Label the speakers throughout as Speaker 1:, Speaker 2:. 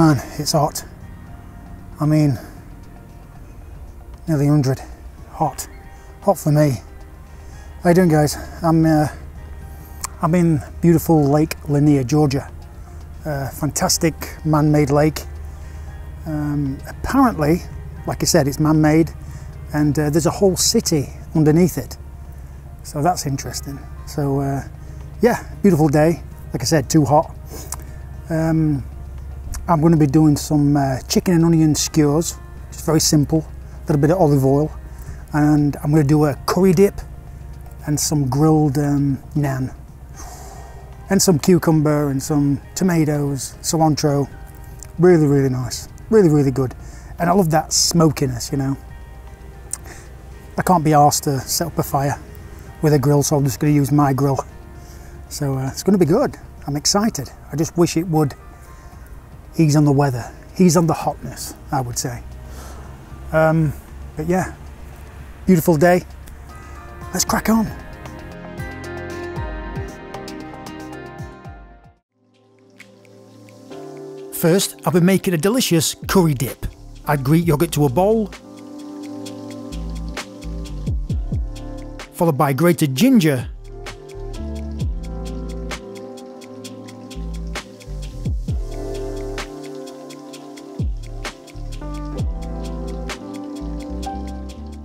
Speaker 1: Man, it's hot. I mean, nearly 100. Hot. Hot for me. How you doing guys? I'm, uh, I'm in beautiful Lake Lanier, Georgia. Uh, fantastic man-made lake. Um, apparently, like I said, it's man-made and uh, there's a whole city underneath it. So that's interesting. So uh, yeah, beautiful day. Like I said, too hot. Um, I'm going to be doing some uh, chicken and onion skewers. It's very simple. A little bit of olive oil, and I'm going to do a curry dip and some grilled um, naan, and some cucumber and some tomatoes, cilantro. Really, really nice. Really, really good. And I love that smokiness, you know. I can't be asked to set up a fire with a grill, so I'm just going to use my grill. So uh, it's going to be good. I'm excited. I just wish it would ease on the weather, ease on the hotness, I would say. Um, but yeah, beautiful day. Let's crack on. First, I'll be making a delicious curry dip. Add Greek yogurt to a bowl, followed by grated ginger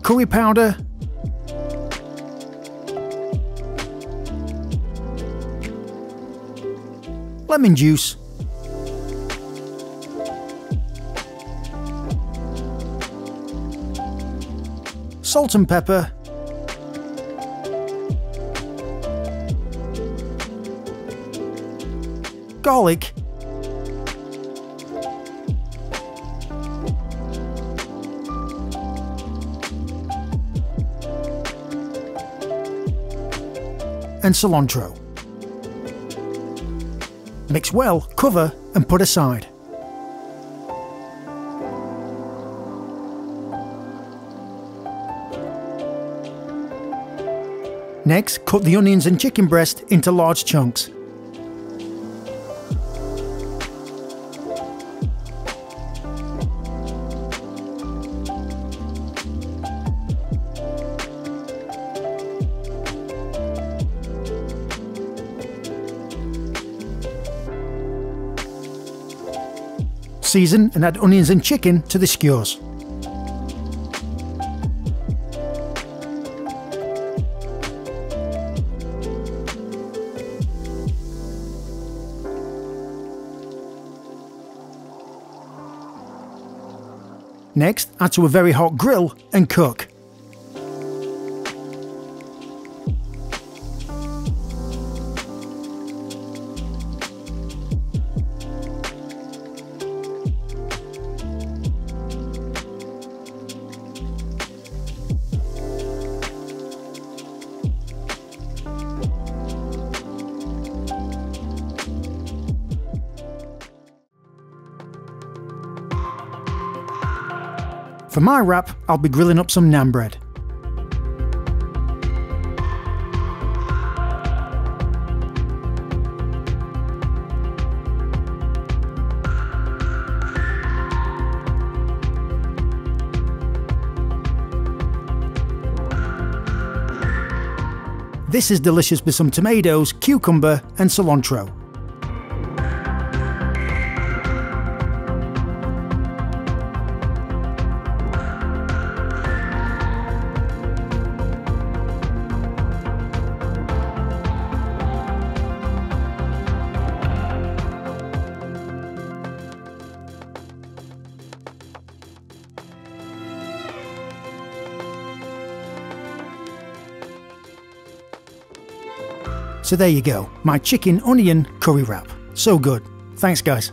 Speaker 1: curry powder, lemon juice, salt and pepper, garlic, and cilantro. Mix well, cover and put aside. Next, cut the onions and chicken breast into large chunks. Season and add onions and chicken to the skewers. Next, add to a very hot grill and cook. For my wrap, I'll be grilling up some naan bread. This is delicious with some tomatoes, cucumber and cilantro. So there you go, my chicken onion curry wrap. So good. Thanks guys.